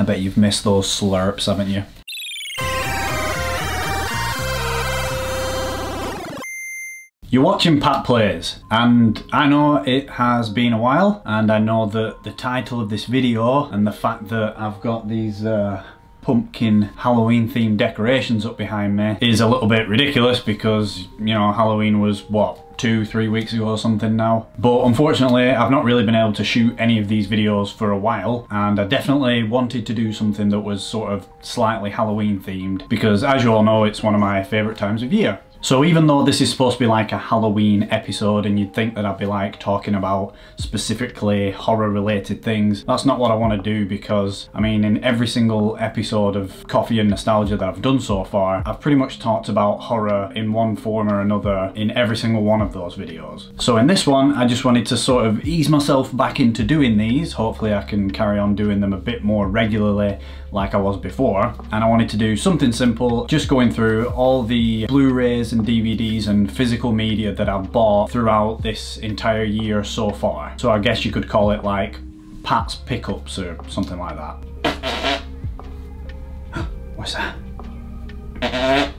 I bet you've missed those slurps, haven't you? You're watching Pat Plays, and I know it has been a while, and I know that the title of this video and the fact that I've got these uh, pumpkin Halloween themed decorations up behind me is a little bit ridiculous because, you know, Halloween was, what, two, three weeks ago or something now. But unfortunately, I've not really been able to shoot any of these videos for a while, and I definitely wanted to do something that was sort of slightly Halloween themed because, as you all know, it's one of my favourite times of year. So even though this is supposed to be like a Halloween episode and you'd think that I'd be like talking about specifically horror related things, that's not what I want to do because I mean in every single episode of Coffee and Nostalgia that I've done so far, I've pretty much talked about horror in one form or another in every single one of those videos. So in this one, I just wanted to sort of ease myself back into doing these. Hopefully I can carry on doing them a bit more regularly like I was before. And I wanted to do something simple, just going through all the Blu-rays and DVDs and physical media that I've bought throughout this entire year so far. So I guess you could call it like Pat's pickups or something like that. What's that?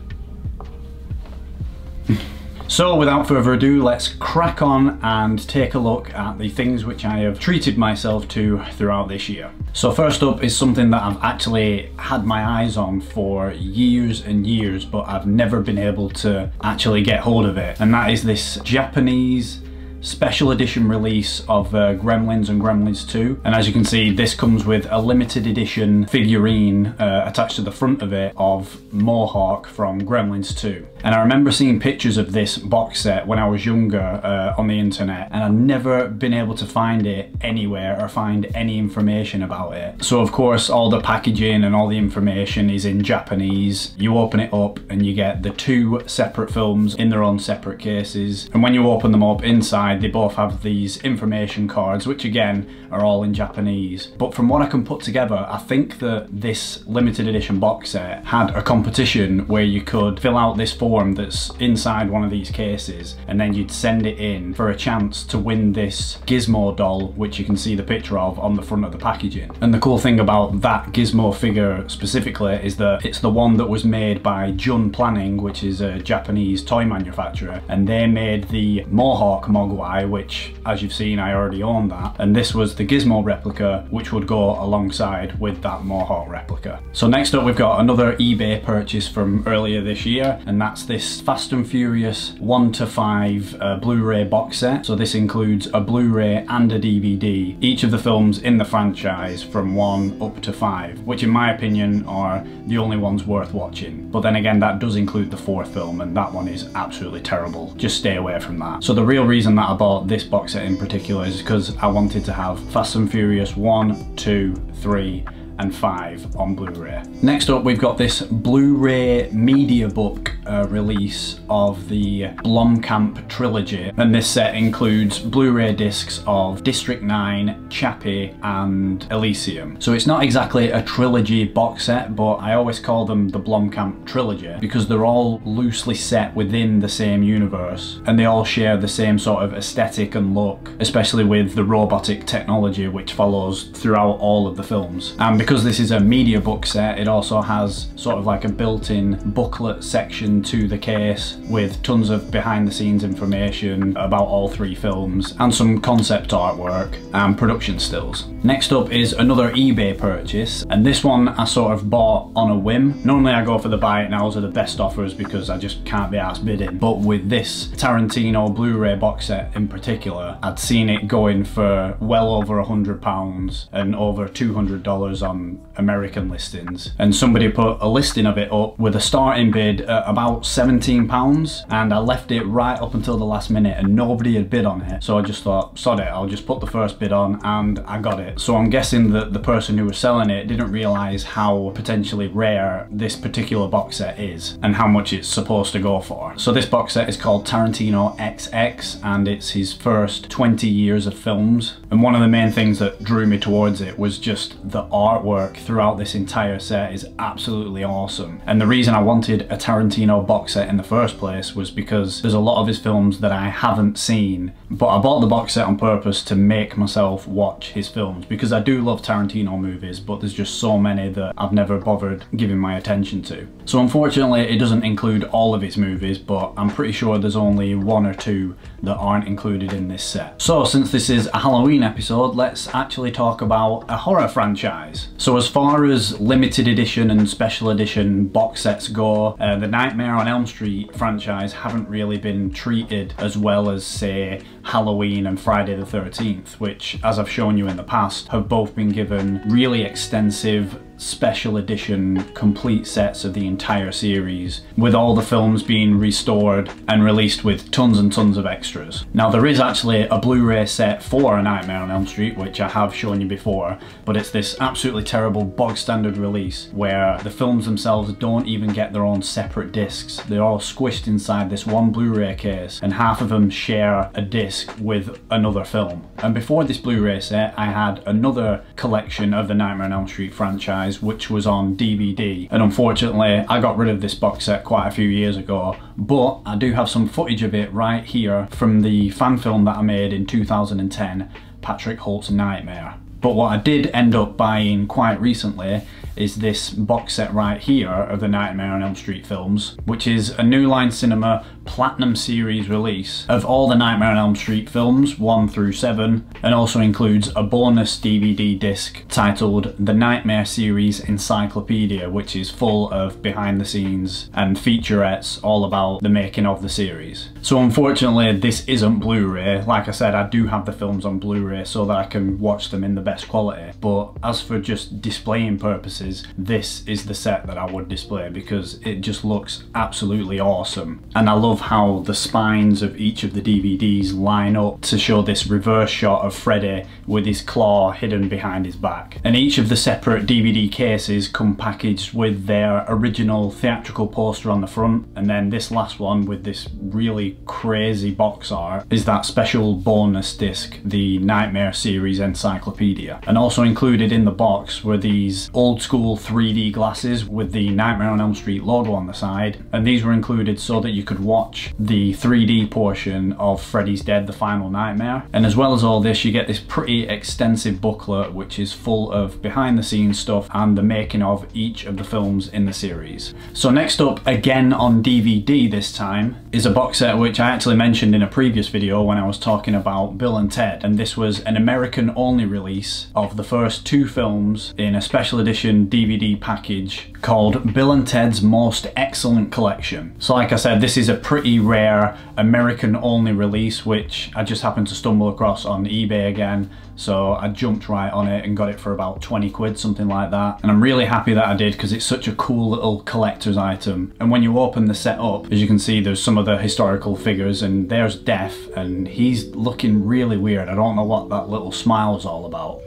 So without further ado, let's crack on and take a look at the things which I have treated myself to throughout this year. So first up is something that I've actually had my eyes on for years and years, but I've never been able to actually get hold of it. And that is this Japanese special edition release of uh, Gremlins and Gremlins 2 and as you can see this comes with a limited edition figurine uh, attached to the front of it of Mohawk from Gremlins 2 and I remember seeing pictures of this box set when I was younger uh, on the internet and I've never been able to find it anywhere or find any information about it. So of course all the packaging and all the information is in Japanese. You open it up and you get the two separate films in their own separate cases and when you open them up inside they both have these information cards which again are all in Japanese. But from what I can put together I think that this limited edition box set had a competition where you could fill out this form form that's inside one of these cases and then you'd send it in for a chance to win this Gizmo doll which you can see the picture of on the front of the packaging. And the cool thing about that Gizmo figure specifically is that it's the one that was made by Jun Planning which is a Japanese toy manufacturer and they made the Mohawk Mogwai which as you've seen I already own that and this was the Gizmo replica which would go alongside with that Mohawk replica. So next up we've got another eBay purchase from earlier this year and that's that's this Fast and Furious 1 to 5 uh, Blu-ray box set. So this includes a Blu-ray and a DVD, each of the films in the franchise from 1 up to 5, which in my opinion are the only ones worth watching. But then again, that does include the fourth film and that one is absolutely terrible. Just stay away from that. So the real reason that I bought this box set in particular is because I wanted to have Fast and Furious 1, 2, 3, and 5 on Blu-ray. Next up we've got this Blu-ray media book uh, release of the Blomkamp trilogy and this set includes Blu-ray discs of District 9, Chappie and Elysium. So it's not exactly a trilogy box set but I always call them the Blomkamp trilogy because they're all loosely set within the same universe and they all share the same sort of aesthetic and look especially with the robotic technology which follows throughout all of the films. And because because this is a media book set, it also has sort of like a built-in booklet section to the case with tons of behind the scenes information about all three films and some concept artwork and production stills. Next up is another eBay purchase and this one I sort of bought on a whim. Normally I go for the buy it nows are the best offers because I just can't be asked bidding but with this Tarantino Blu-ray box set in particular I'd seen it going for well over a hundred pounds and over $200 on American listings and somebody put a listing of it up with a starting bid at about 17 pounds and I left it right up until the last minute and nobody had bid on it. So I just thought sod it I'll just put the first bid on and I got it. So I'm guessing that the person who was selling it didn't realize how potentially rare this particular box set is and how much it's supposed to go for. So this box set is called Tarantino XX and it's his first 20 years of films. And one of the main things that drew me towards it was just the artwork artwork throughout this entire set is absolutely awesome. And the reason I wanted a Tarantino box set in the first place was because there's a lot of his films that I haven't seen but I bought the box set on purpose to make myself watch his films because I do love Tarantino movies, but there's just so many that I've never bothered giving my attention to. So unfortunately, it doesn't include all of his movies, but I'm pretty sure there's only one or two that aren't included in this set. So since this is a Halloween episode, let's actually talk about a horror franchise. So as far as limited edition and special edition box sets go, uh, the Nightmare on Elm Street franchise haven't really been treated as well as say Halloween and Friday the 13th, which as I've shown you in the past, have both been given really extensive special edition complete sets of the entire series with all the films being restored and released with tons and tons of extras. Now there is actually a Blu-ray set for A Nightmare on Elm Street which I have shown you before but it's this absolutely terrible bog standard release where the films themselves don't even get their own separate discs. They're all squished inside this one Blu-ray case and half of them share a disc with another film. And before this Blu-ray set I had another collection of the Nightmare on Elm Street franchise which was on DVD. And unfortunately, I got rid of this box set quite a few years ago, but I do have some footage of it right here from the fan film that I made in 2010, Patrick Holt's Nightmare. But what I did end up buying quite recently is this box set right here of the Nightmare on Elm Street films, which is a New Line Cinema Platinum Series release of all the Nightmare on Elm Street films, 1 through 7, and also includes a bonus DVD disc titled The Nightmare Series Encyclopedia, which is full of behind the scenes and featurettes all about the making of the series. So unfortunately this isn't Blu-ray, like I said I do have the films on Blu-ray so that I can watch them in the best quality, but as for just displaying purposes, this is the set that I would display because it just looks absolutely awesome. And I love how the spines of each of the DVDs line up to show this reverse shot of Freddy with his claw hidden behind his back. And each of the separate DVD cases come packaged with their original theatrical poster on the front and then this last one with this really crazy box art is that special bonus disc, the Nightmare series encyclopedia. And also included in the box were these old school 3D glasses with the Nightmare on Elm Street logo on the side and these were included so that you could watch the 3D portion of Freddy's Dead The Final Nightmare. And as well as all this, you get this pretty extensive booklet which is full of behind the scenes stuff and the making of each of the films in the series. So next up, again on DVD this time, is a box set which I actually mentioned in a previous video when I was talking about Bill and Ted. And this was an American only release of the first two films in a special edition DVD package called Bill and Ted's Most Excellent Collection. So like I said, this is a pretty rare American only release which I just happened to stumble across on eBay again. So I jumped right on it and got it for about 20 quid something like that. And I'm really happy that I did because it's such a cool little collector's item. And when you open the set up as you can see there's some of the historical figures and there's Death and he's looking really weird. I don't know what that little smile is all about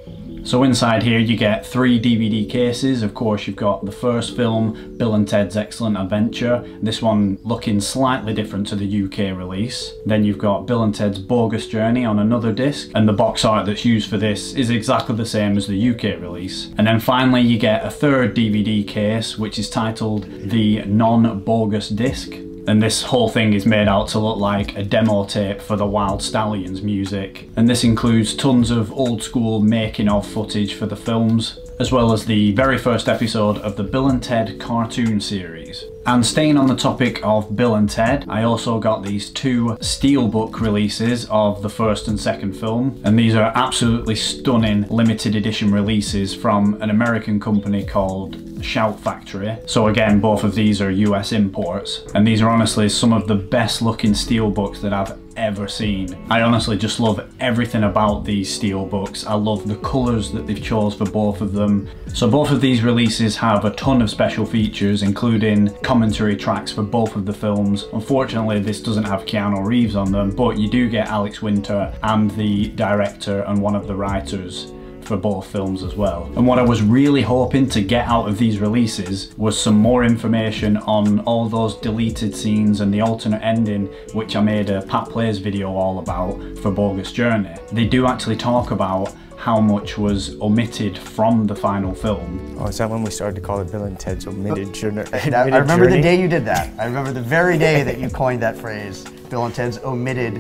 so inside here you get three DVD cases. Of course you've got the first film, Bill and Ted's Excellent Adventure. This one looking slightly different to the UK release. Then you've got Bill and Ted's Bogus Journey on another disc. And the box art that's used for this is exactly the same as the UK release. And then finally you get a third DVD case which is titled the Non-Bogus Disc and this whole thing is made out to look like a demo tape for the Wild Stallions music. And this includes tons of old school making of footage for the films, as well as the very first episode of the Bill and Ted cartoon series. And staying on the topic of Bill and Ted, I also got these two steelbook releases of the first and second film. And these are absolutely stunning limited edition releases from an American company called Shout Factory. So again, both of these are US imports. And these are honestly some of the best looking steelbooks that I've ever seen. I honestly just love everything about these steel books. I love the colours that they've chose for both of them. So both of these releases have a ton of special features including commentary tracks for both of the films. Unfortunately this doesn't have Keanu Reeves on them but you do get Alex Winter and the director and one of the writers for both films as well. And what I was really hoping to get out of these releases was some more information on all those deleted scenes and the alternate ending, which I made a Pat Plays video all about for Bogus Journey. They do actually talk about how much was omitted from the final film. Oh, is that when we started to call it Bill and Ted's omitted journey? I remember the day you did that. I remember the very day that you coined that phrase, Bill and Ted's omitted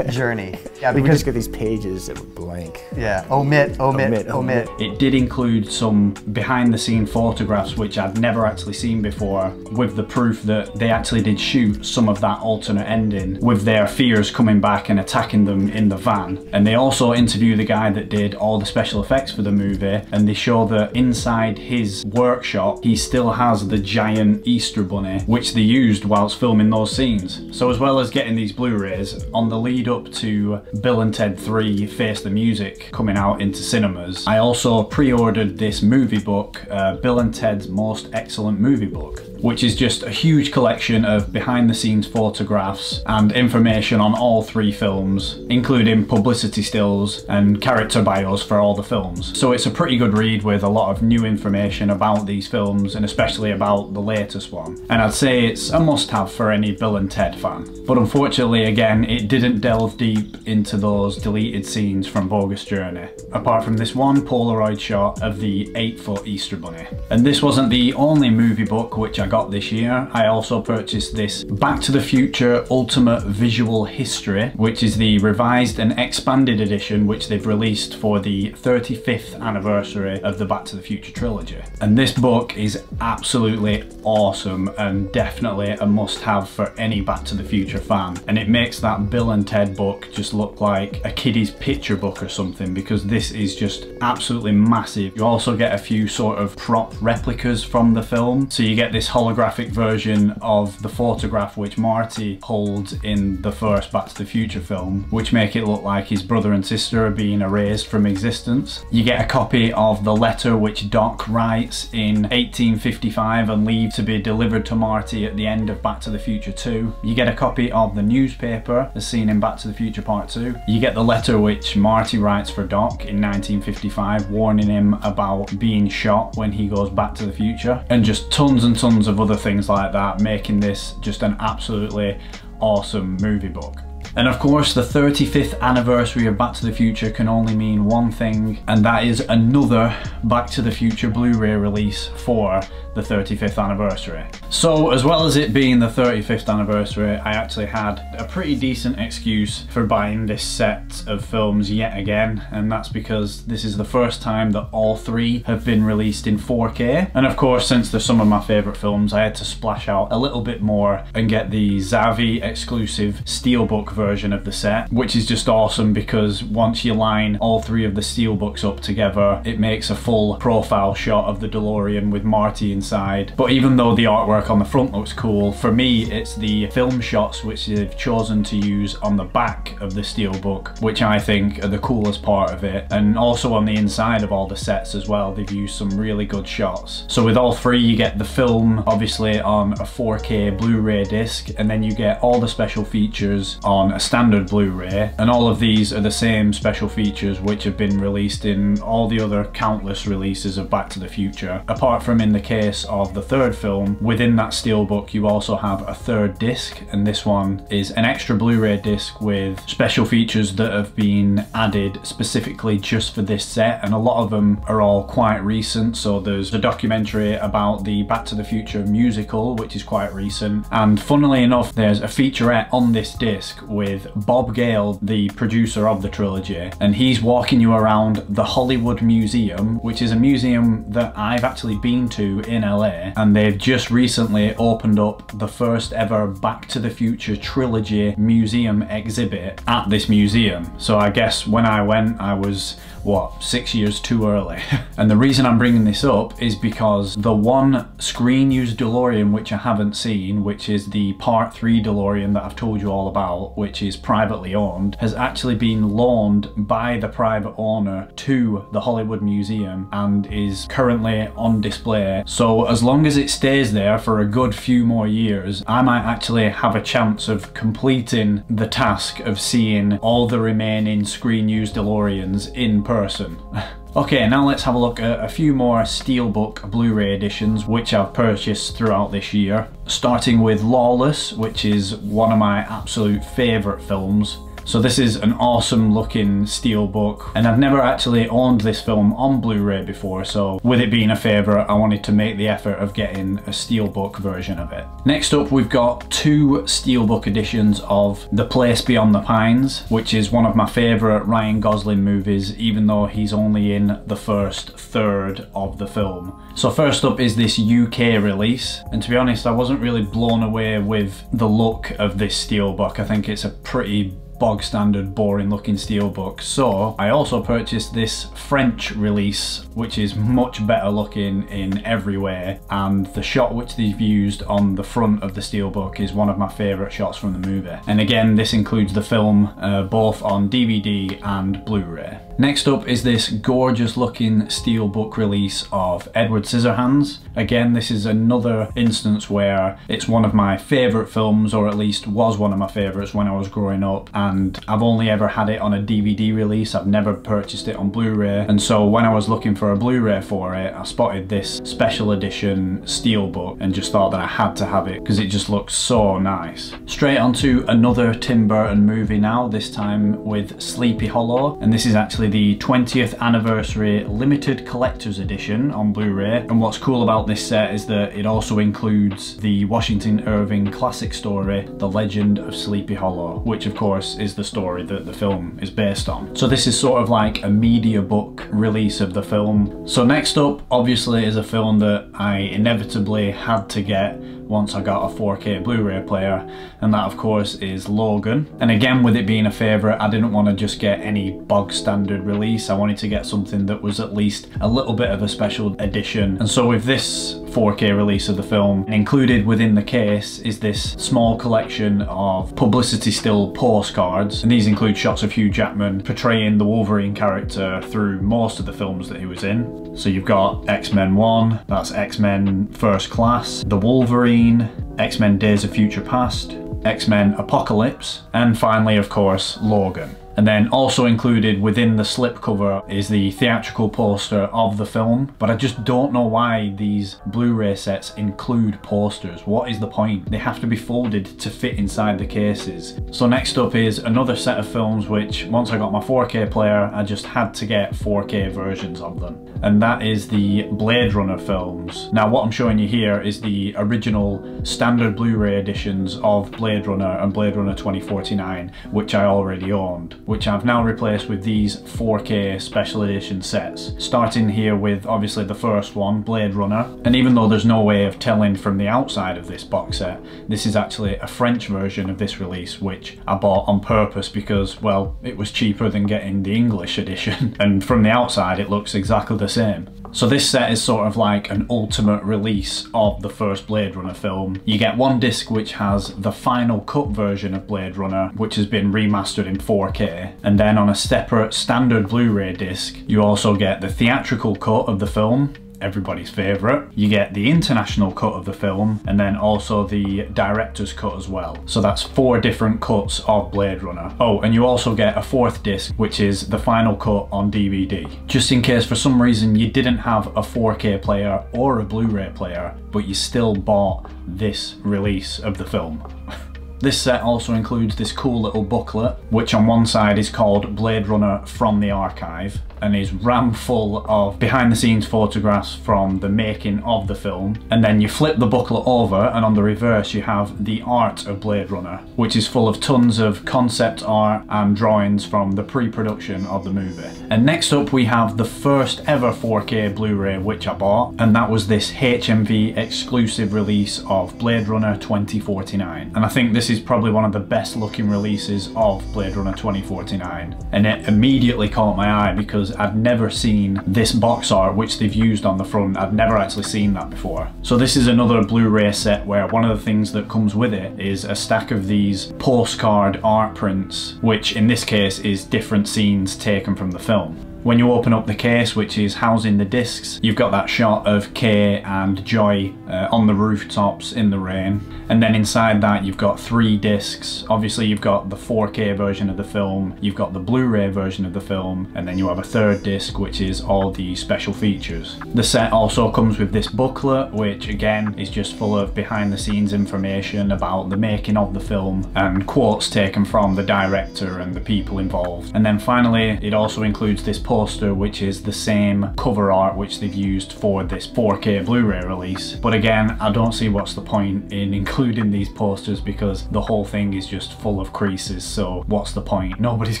journey. Yeah, because we just get these pages that were blank. Yeah, omit, omit, omit, omit. It did include some behind the scene photographs which I'd never actually seen before with the proof that they actually did shoot some of that alternate ending with their fears coming back and attacking them in the van. And they also interview the guy that did all the special effects for the movie and they show that inside his workshop he still has the giant Easter bunny which they used whilst filming those scenes. So as well as getting these Blu-rays on the lead up to Bill and Ted 3 Face the Music coming out into cinemas, I also pre-ordered this movie book, uh, Bill and Ted's Most Excellent Movie Book which is just a huge collection of behind the scenes photographs and information on all three films, including publicity stills and character bios for all the films. So it's a pretty good read with a lot of new information about these films and especially about the latest one. And I'd say it's a must have for any Bill and Ted fan. But unfortunately again, it didn't delve deep into those deleted scenes from Bogus Journey, apart from this one Polaroid shot of the 8 foot Easter Bunny. And this wasn't the only movie book which I got this year. I also purchased this Back to the Future Ultimate Visual History, which is the revised and expanded edition which they've released for the 35th anniversary of the Back to the Future trilogy. And this book is absolutely awesome and definitely a must-have for any Back to the Future fan. And it makes that Bill and Ted book just look like a kiddie's picture book or something because this is just absolutely massive. You also get a few sort of prop replicas from the film. So you get this holographic version of the photograph which Marty holds in the first Back to the Future film, which make it look like his brother and sister are being erased from existence. You get a copy of the letter which Doc writes in 1855 and leave to be delivered to Marty at the end of Back to the Future 2. You get a copy of the newspaper as seen in Back to the Future Part 2. You get the letter which Marty writes for Doc in 1955 warning him about being shot when he goes back to the future and just tons and tons of other things like that, making this just an absolutely awesome movie book. And of course, the 35th anniversary of Back to the Future can only mean one thing, and that is another Back to the Future Blu-ray release for the 35th anniversary. So as well as it being the 35th anniversary, I actually had a pretty decent excuse for buying this set of films yet again, and that's because this is the first time that all three have been released in 4K. And of course, since they're some of my favorite films, I had to splash out a little bit more and get the Zavvi exclusive Steelbook version of the set, which is just awesome because once you line all three of the Steelbooks up together, it makes a full profile shot of the DeLorean with Marty inside. But even though the artwork on the front looks cool, for me it's the film shots which they've chosen to use on the back of the steelbook, which I think are the coolest part of it. And also on the inside of all the sets as well, they've used some really good shots. So with all three, you get the film obviously on a 4K Blu-ray disc, and then you get all the special features on a standard Blu-ray. And all of these are the same special features which have been released in all the other countless releases of Back to the Future, apart from in the case of the third film, within that steelbook you also have a third disc and this one is an extra Blu-ray disc with special features that have been added specifically just for this set and a lot of them are all quite recent so there's a documentary about the Back to the Future musical which is quite recent and funnily enough there's a featurette on this disc with Bob Gale the producer of the trilogy and he's walking you around the Hollywood Museum which is a museum that I've actually been to in LA and they've just recently opened up the first ever Back to the Future trilogy museum exhibit at this museum. So I guess when I went I was what, six years too early. and the reason I'm bringing this up is because the one screen used DeLorean which I haven't seen, which is the Part 3 DeLorean that I've told you all about, which is privately owned, has actually been loaned by the private owner to the Hollywood Museum and is currently on display. So as long as it stays there for a good few more years, I might actually have a chance of completing the task of seeing all the remaining screen used DeLoreans in person person. Okay, now let's have a look at a few more Steelbook Blu-ray editions which I've purchased throughout this year. Starting with Lawless, which is one of my absolute favourite films. So this is an awesome looking steelbook and I've never actually owned this film on Blu-ray before so with it being a favourite I wanted to make the effort of getting a steelbook version of it. Next up we've got two steelbook editions of The Place Beyond the Pines which is one of my favourite Ryan Gosling movies even though he's only in the first third of the film. So first up is this UK release and to be honest I wasn't really blown away with the look of this steelbook. I think it's a pretty bog standard boring looking steelbook so I also purchased this French release which is much better looking in every way and the shot which they've used on the front of the steelbook is one of my favourite shots from the movie and again this includes the film uh, both on DVD and Blu-ray. Next up is this gorgeous looking steelbook release of Edward Scissorhands. Again, this is another instance where it's one of my favourite films, or at least was one of my favourites when I was growing up, and I've only ever had it on a DVD release, I've never purchased it on Blu-ray, and so when I was looking for a Blu-ray for it, I spotted this special edition steelbook and just thought that I had to have it because it just looks so nice. Straight onto another Tim Burton movie now, this time with Sleepy Hollow, and this is actually the 20th anniversary limited collector's edition on Blu-ray. And what's cool about this set is that it also includes the Washington Irving classic story, The Legend of Sleepy Hollow, which of course is the story that the film is based on. So this is sort of like a media book release of the film. So next up, obviously, is a film that I inevitably had to get once I got a 4K Blu-ray player and that of course is Logan. And again with it being a favourite I didn't want to just get any bog standard release I wanted to get something that was at least a little bit of a special edition and so with this 4K release of the film included within the case is this small collection of publicity still postcards and these include shots of Hugh Jackman portraying the Wolverine character through most of the films that he was in. So you've got X-Men 1, that's X-Men First Class, The Wolverine Wolverine, X-Men Days of Future Past, X-Men Apocalypse, and finally, of course, Logan. And then also included within the slipcover is the theatrical poster of the film, but I just don't know why these Blu-ray sets include posters. What is the point? They have to be folded to fit inside the cases. So next up is another set of films which, once I got my 4K player, I just had to get 4K versions of them. And that is the Blade Runner films. Now what I'm showing you here is the original standard Blu-ray editions of Blade Runner and Blade Runner 2049, which I already owned which I've now replaced with these 4K special edition sets. Starting here with obviously the first one, Blade Runner, and even though there's no way of telling from the outside of this box set, this is actually a French version of this release which I bought on purpose because, well, it was cheaper than getting the English edition, and from the outside it looks exactly the same. So this set is sort of like an ultimate release of the first Blade Runner film. You get one disc which has the final cut version of Blade Runner, which has been remastered in 4K. And then on a separate standard Blu-ray disc, you also get the theatrical cut of the film, everybody's favourite. You get the international cut of the film and then also the director's cut as well. So that's four different cuts of Blade Runner. Oh, and you also get a fourth disc, which is the final cut on DVD. Just in case for some reason you didn't have a 4K player or a Blu-ray player, but you still bought this release of the film. This set also includes this cool little booklet, which on one side is called Blade Runner from the Archive, and is ram full of behind the scenes photographs from the making of the film. And then you flip the booklet over and on the reverse you have the art of Blade Runner, which is full of tons of concept art and drawings from the pre-production of the movie. And next up we have the first ever 4K Blu-ray which I bought, and that was this HMV exclusive release of Blade Runner 2049. And I think this is probably one of the best looking releases of Blade Runner 2049. And it immediately caught my eye because I'd never seen this box art which they've used on the front. I've never actually seen that before. So this is another Blu-ray set where one of the things that comes with it is a stack of these postcard art prints, which in this case is different scenes taken from the film. When you open up the case, which is housing the discs, you've got that shot of Kay and Joy uh, on the rooftops in the rain. And then inside that, you've got three discs. Obviously, you've got the 4K version of the film, you've got the Blu-ray version of the film, and then you have a third disc, which is all the special features. The set also comes with this booklet, which again is just full of behind the scenes information about the making of the film and quotes taken from the director and the people involved. And then finally, it also includes this poster, which is the same cover art which they've used for this 4K Blu-ray release. But again, I don't see what's the point in including these posters because the whole thing is just full of creases, so what's the point? Nobody's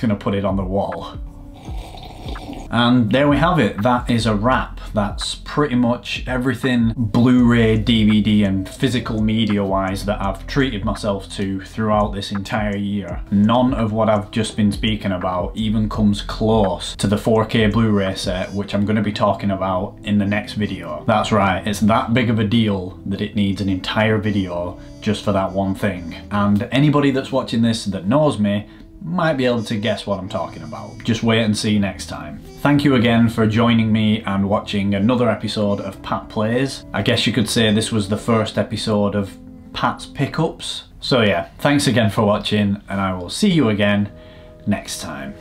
gonna put it on the wall. And there we have it. That is a wrap. That's pretty much everything Blu-ray, DVD and physical media wise that I've treated myself to throughout this entire year. None of what I've just been speaking about even comes close to the 4K Blu-ray set which I'm going to be talking about in the next video. That's right, it's that big of a deal that it needs an entire video just for that one thing. And anybody that's watching this that knows me might be able to guess what I'm talking about. Just wait and see next time. Thank you again for joining me and watching another episode of Pat Plays. I guess you could say this was the first episode of Pat's Pickups. So yeah, thanks again for watching and I will see you again next time.